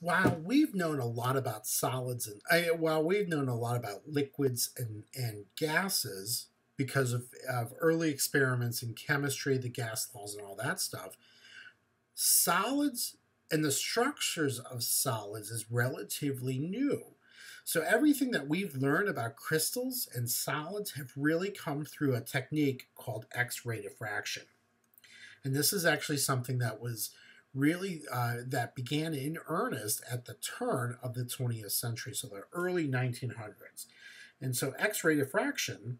while we've known a lot about solids and I, while we've known a lot about liquids and, and gases because of, of early experiments in chemistry, the gas laws, and all that stuff, solids and the structures of solids is relatively new. So everything that we've learned about crystals and solids have really come through a technique called X-ray diffraction. And this is actually something that was really uh, that began in earnest at the turn of the 20th century, so the early 1900s. And so X-ray diffraction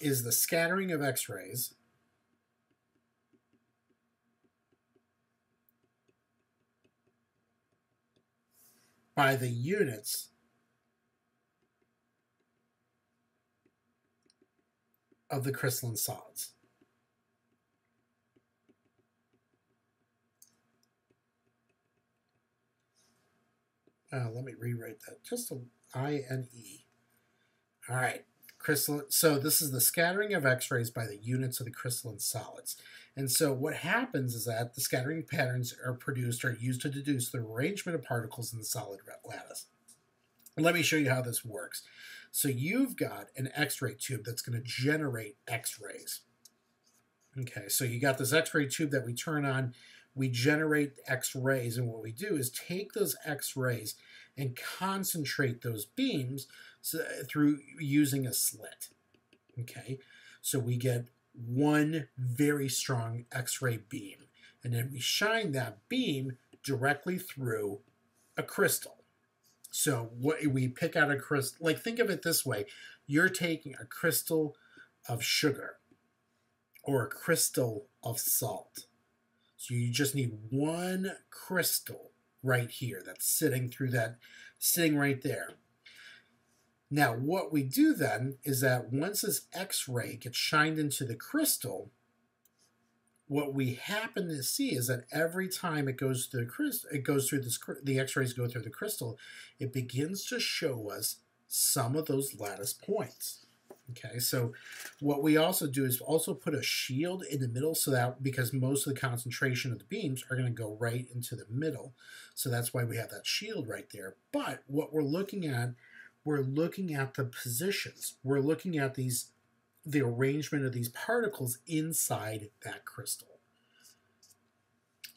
is the scattering of X-rays by the units of the crystalline solids. Uh, let me rewrite that. Just a I N E. All right. Crystalline. So this is the scattering of X-rays by the units of the crystalline solids. And so what happens is that the scattering patterns are produced are used to deduce the arrangement of particles in the solid lattice. Let me show you how this works. So you've got an X-ray tube that's going to generate X-rays. Okay, so you got this X-ray tube that we turn on, we generate X-rays, and what we do is take those X-rays and concentrate those beams so, through using a slit. Okay, so we get one very strong X-ray beam, and then we shine that beam directly through a crystal. So what we pick out a crystal, like think of it this way: you're taking a crystal of sugar or a crystal of salt. So you just need one crystal right here that's sitting through that, sitting right there. Now, what we do then is that once this X-ray gets shined into the crystal, what we happen to see is that every time it goes through the crystal, it goes through this, the X-rays go through the crystal, it begins to show us some of those lattice points. Okay, so what we also do is also put a shield in the middle so that because most of the concentration of the beams are going to go right into the middle. So that's why we have that shield right there. But what we're looking at, we're looking at the positions. We're looking at these the arrangement of these particles inside that crystal.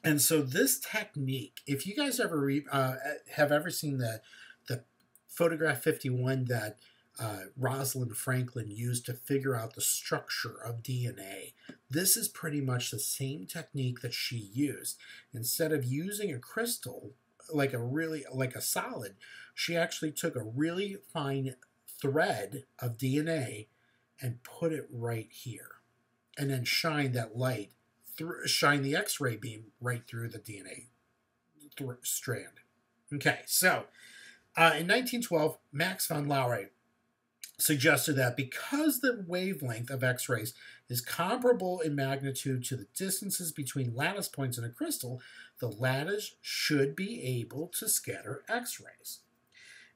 And so this technique, if you guys ever re, uh, have ever seen the the photograph 51 that uh, Rosalind Franklin used to figure out the structure of DNA. This is pretty much the same technique that she used. Instead of using a crystal, like a really like a solid, she actually took a really fine thread of DNA and put it right here. And then shine that light through, shine the X ray beam right through the DNA th- strand. Okay, so uh, in 1912, Max von Laue suggested that because the wavelength of X rays is comparable in magnitude to the distances between lattice points in a crystal, the lattice should be able to scatter X rays.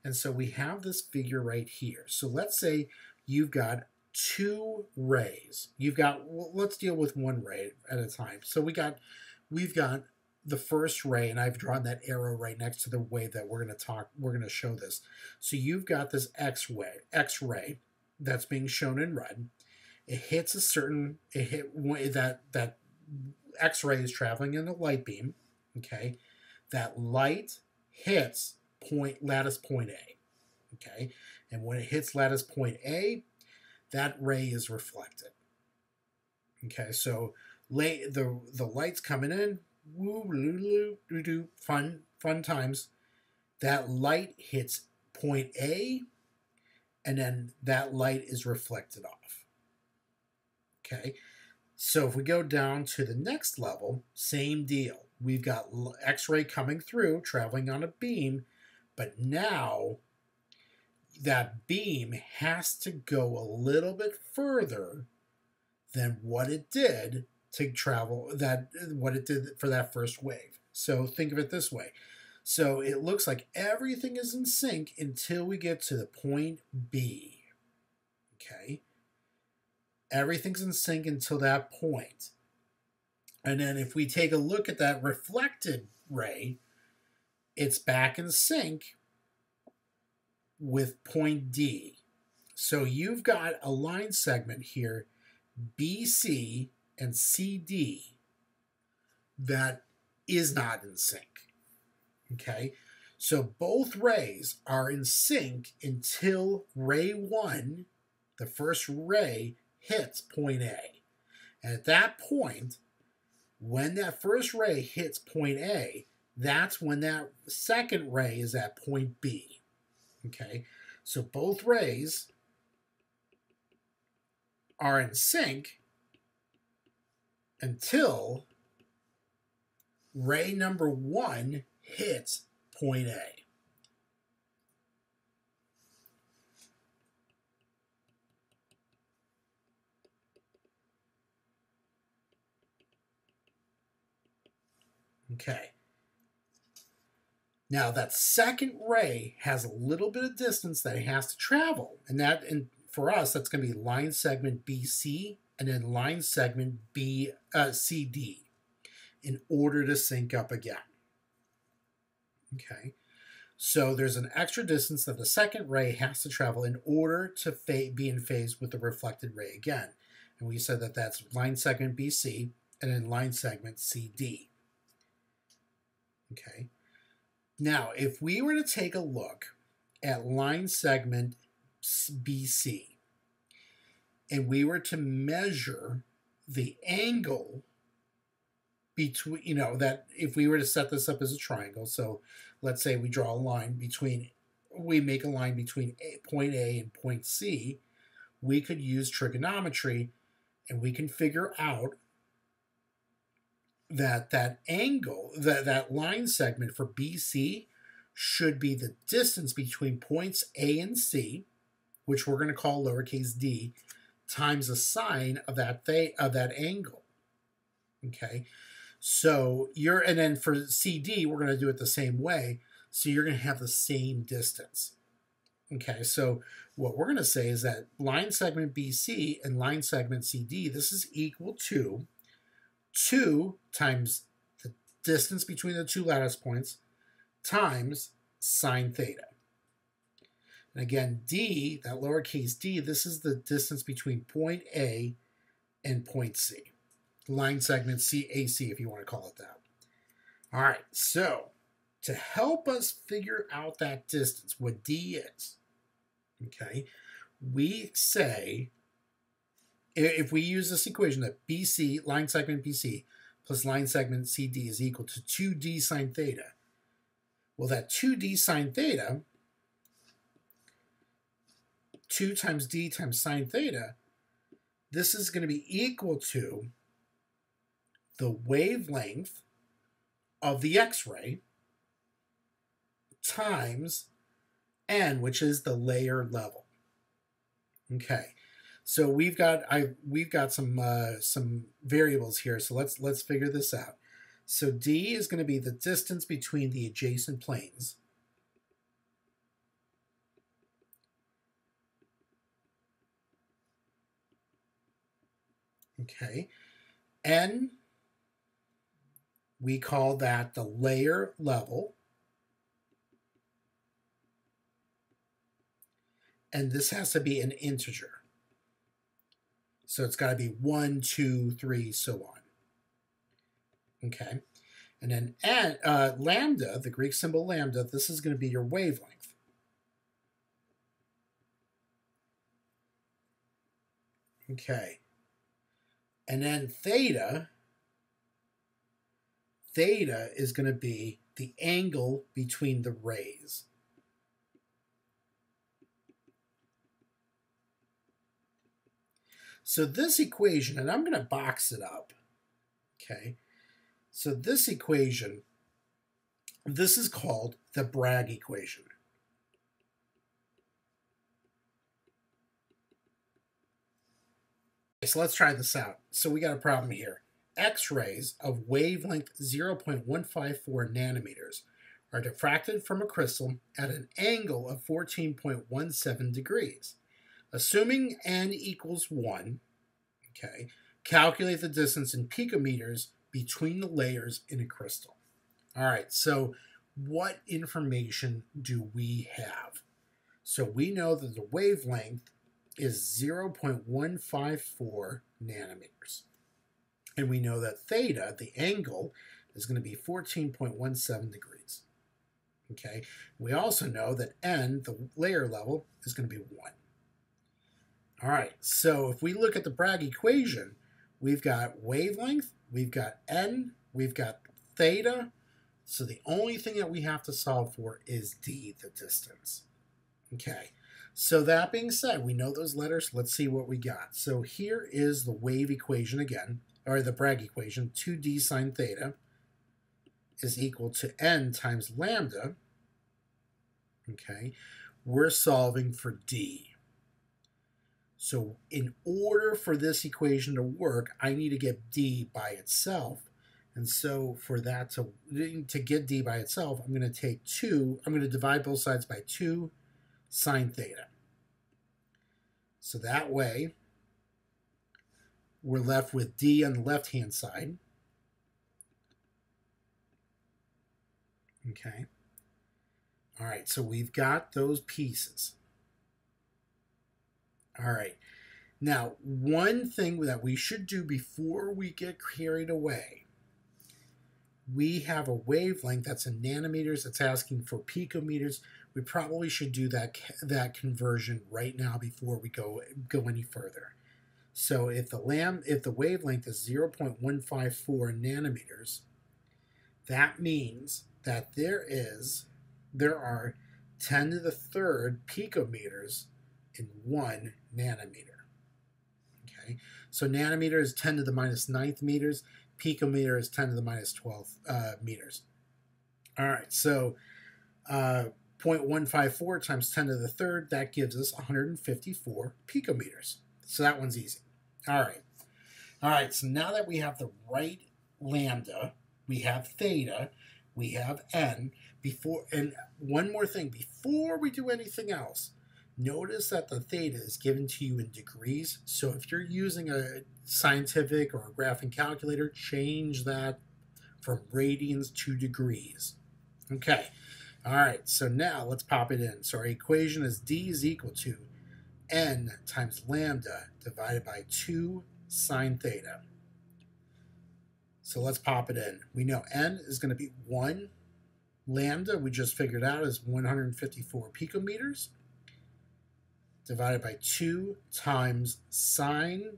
And so we have this figure right here. So let's say you've got two rays. You've got well, let's deal with one ray at a time. So we got we've got the first ray and I've drawn that arrow right next to the way that we're going to talk we're going to show this. So you've got this X ray X ray that's being shown in red. It hits a certain it hit that that X ray is traveling in a light beam, okay? That light hits point lattice point A. Okay? And when it hits lattice point A, that ray is reflected. Okay, so late the the lights coming in, woo, doo, fun fun times. That light hits point A, and then that light is reflected off. Okay, so if we go down to the next level, same deal. We've got X-ray coming through, traveling on a beam, but now that beam has to go a little bit further than what it did to travel that what it did for that first wave. So think of it this way. So it looks like everything is in sync until we get to the point B. Okay? Everything's in sync until that point. And then if we take a look at that reflected ray, it's back in sync with point D. So you've got a line segment here, BC and CD, that is not in sync. Okay, so both rays are in sync until ray 1, the first ray, hits point A. And at that point, when that first ray hits point A, that's when that second ray is at point B. Okay, so both rays are in sync until ray number one hits point A. Okay. Now that second ray has a little bit of distance that it has to travel, and that and for us that's going to be line segment BC and then line segment B uh, CD in order to sync up again. Okay, so there's an extra distance that the second ray has to travel in order to be in phase with the reflected ray again, and we said that that's line segment BC and then line segment CD. Okay. Now, if we were to take a look at line segment BC and we were to measure the angle between, you know, that if we were to set this up as a triangle, so let's say we draw a line between, we make a line between point A and point C, we could use trigonometry and we can figure out that that angle, that, that line segment for BC should be the distance between points A and C, which we're going to call lowercase d, times the sine of that th- of that angle. Okay, so you're and then for CD we're going to do it the same way. So you're going to have the same distance. Okay, so what we're going to say is that line segment BC and line segment CD, this is equal to 2 times the distance between the two lattice points times sine theta. And again, d, that lowercase d, this is the distance between point A and point C. Line segment CAC, if you want to call it that. All right, so to help us figure out that distance, what d is, okay, we say if we use this equation that BC, line segment BC, plus line segment CD is equal to 2d sine theta. Well, that 2d sine theta, 2 times d times sine theta, this is going to be equal to the wavelength of the X-ray times n, which is the layer level. Okay, so we've got I we've got some uh, some variables here. So let's let's figure this out. So d is going to be the distance between the adjacent planes. Okay. N, we call that the layer level. And this has to be an integer. So it's got to be one, two, three, so on. Okay. And then at, uh, lambda, the Greek symbol lambda, this is going to be your wavelength. Okay. And then theta, theta is going to be the angle between the rays. So this equation, and I'm going to box it up, okay? So this equation, this is called the Bragg equation. So let's try this out. So we got a problem here. X-rays of wavelength 0.154 nanometers are diffracted from a crystal at an angle of 14.17 degrees. Assuming n equals 1, Okay. Calculate the distance in picometers between the layers in a crystal. All right, so what information do we have? So we know that the wavelength is 0.154 nanometers. And we know that theta, the angle, is going to be 14.17 degrees. Okay, we also know that n, the layer level, is going to be 1. All right, so if we look at the Bragg equation, we've got wavelength, we've got n, we've got theta. So the only thing that we have to solve for is d, the distance. Okay, so that being said, we know those letters. Let's see what we got. So here is the wave equation again, or the Bragg equation, 2d sine theta is equal to n times lambda. Okay, we're solving for d. So in order for this equation to work, I need to get d by itself. And so for that to, to get d by itself, I'm going to take 2, I'm going to divide both sides by 2 sine theta. So that way, we're left with d on the left-hand side. Okay. All right, so we've got those pieces. All right. Now, one thing that we should do before we get carried away, we have a wavelength that's in nanometers. It's asking for picometers. We probably should do that that conversion right now before we go go any further. So if the lam if the wavelength is 0.154 nanometers, that means that there is there are 10 to the third picometers in one nanometer. Okay, so nanometer is 10 to the minus ninth meters, picometer is 10 to the minus 12th uh, meters. All right, so uh, 0.154 times 10 to the third, that gives us 154 picometers. So that one's easy. All right. All right, so now that we have the right lambda, we have theta, we have n, before, and one more thing, before we do anything else, Notice that the theta is given to you in degrees. So if you're using a scientific or a graphing calculator, change that from radians to degrees. Okay. All right. So now let's pop it in. So our equation is d is equal to n times lambda divided by 2 sine theta. So let's pop it in. We know n is going to be 1. Lambda, we just figured out, is 154 picometers divided by 2 times sine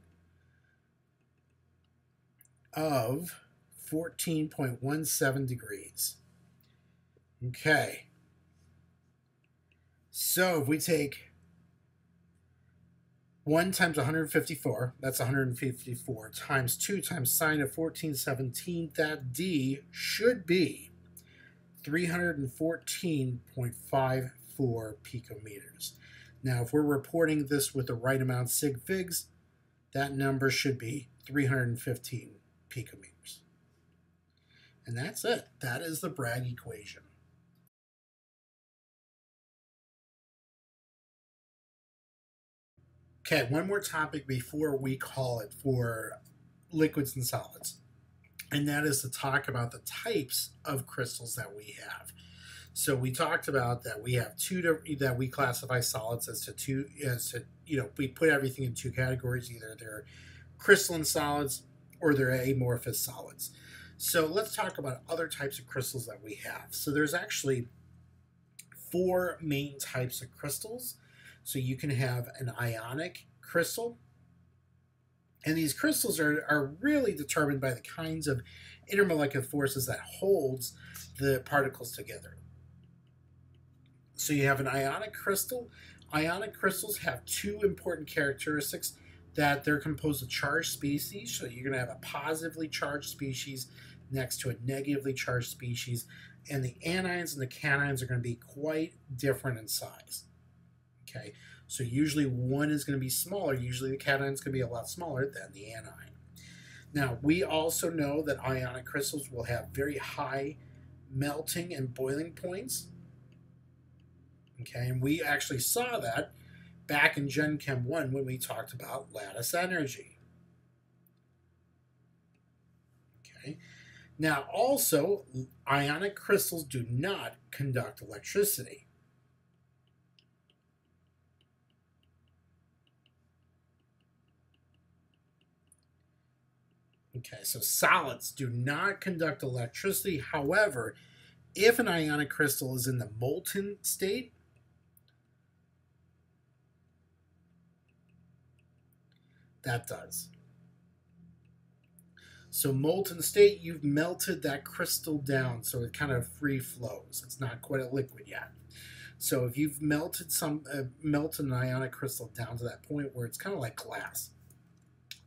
of 14.17 degrees. Okay. So if we take 1 times 154, that's 154, times 2 times sine of 1417, that D should be 314.54 picometers. Now, if we're reporting this with the right amount sig figs, that number should be 315 picometers. And that's it. That is the Bragg equation. Okay, one more topic before we call it for liquids and solids. And that is to talk about the types of crystals that we have. So we talked about that we have two to, that we classify solids as to two as to you know we put everything in two categories either they're crystalline solids or they're amorphous solids. So let's talk about other types of crystals that we have. So there's actually four main types of crystals. So you can have an ionic crystal, and these crystals are, are really determined by the kinds of intermolecular forces that holds the particles together. So you have an ionic crystal. Ionic crystals have two important characteristics that they're composed of charged species. So you're going to have a positively charged species next to a negatively charged species. And the anions and the cations are going to be quite different in size. Okay, so usually one is going to be smaller. Usually the cation is going to be a lot smaller than the anion. Now, we also know that ionic crystals will have very high melting and boiling points. Okay, and we actually saw that back in Gen Chem 1 when we talked about lattice energy. Okay. Now, also, ionic crystals do not conduct electricity. Okay, so solids do not conduct electricity. However, if an ionic crystal is in the molten state, that does. So molten state, you've melted that crystal down so it kind of free flows. It's not quite a liquid yet. So if you've melted some uh, melted an ionic crystal down to that point where it's kind of like glass,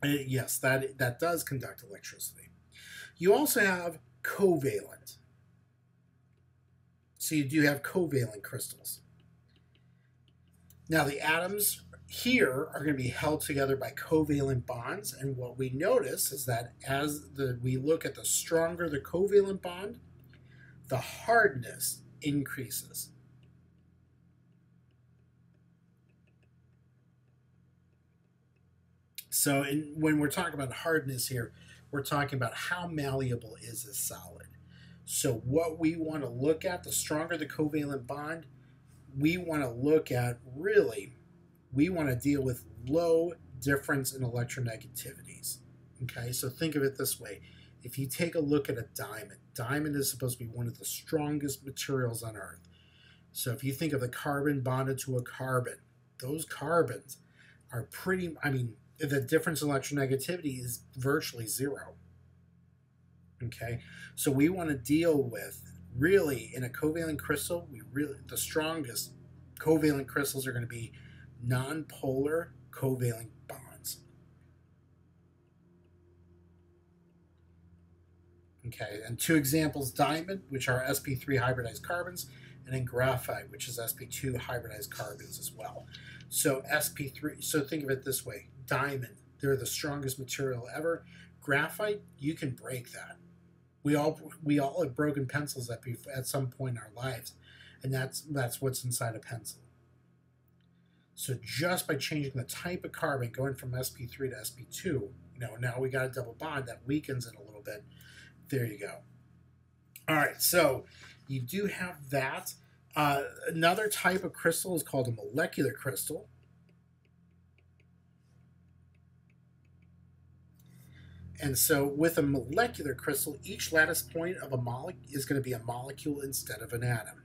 uh, yes, that that does conduct electricity. You also have covalent. So you do have covalent crystals. Now the atoms here are going to be held together by covalent bonds. And what we notice is that as the, we look at the stronger the covalent bond, the hardness increases. So in, when we're talking about hardness here, we're talking about how malleable is a solid. So what we want to look at, the stronger the covalent bond, we want to look at really we want to deal with low difference in electronegativities. Okay, so think of it this way. If you take a look at a diamond, diamond is supposed to be one of the strongest materials on Earth. So if you think of a carbon bonded to a carbon, those carbons are pretty, I mean, the difference in electronegativity is virtually zero. Okay, so we want to deal with really in a covalent crystal, we really, the strongest covalent crystals are going to be nonpolar covalent bonds. Okay, and two examples, diamond, which are sp3 hybridized carbons, and then graphite, which is sp2 hybridized carbons as well. So sp3, so think of it this way, diamond, they're the strongest material ever. Graphite, you can break that. We all we all have broken pencils at, at some point in our lives, and that's that's what's inside a pencil. So just by changing the type of carbon, going from sp3 to sp2, you know, now we got a double bond that weakens it a little bit. There you go. All right, so you do have that. Uh, another type of crystal is called a molecular crystal. And so with a molecular crystal, each lattice point of a molecule is going to be a molecule instead of an atom.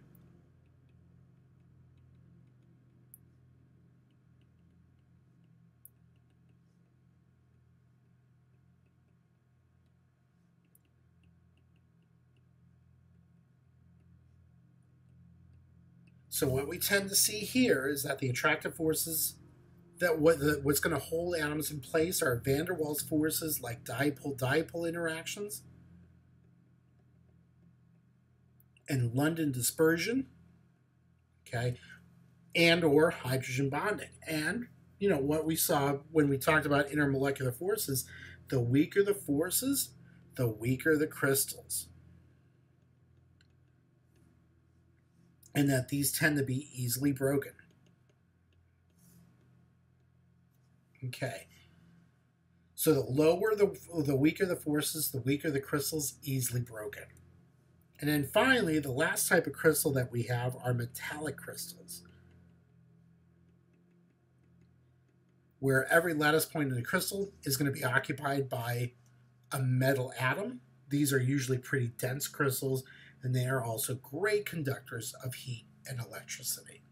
So what we tend to see here is that the attractive forces that what the, what's going to hold atoms in place are van der Waals forces like dipole-dipole interactions and London dispersion, okay, and or hydrogen bonding. And you know what we saw when we talked about intermolecular forces, the weaker the forces, the weaker the crystals. And that these tend to be easily broken. Okay. So the lower the the weaker the forces, the weaker the crystals easily broken. And then finally, the last type of crystal that we have are metallic crystals. Where every lattice point in the crystal is going to be occupied by a metal atom. These are usually pretty dense crystals and they are also great conductors of heat and electricity.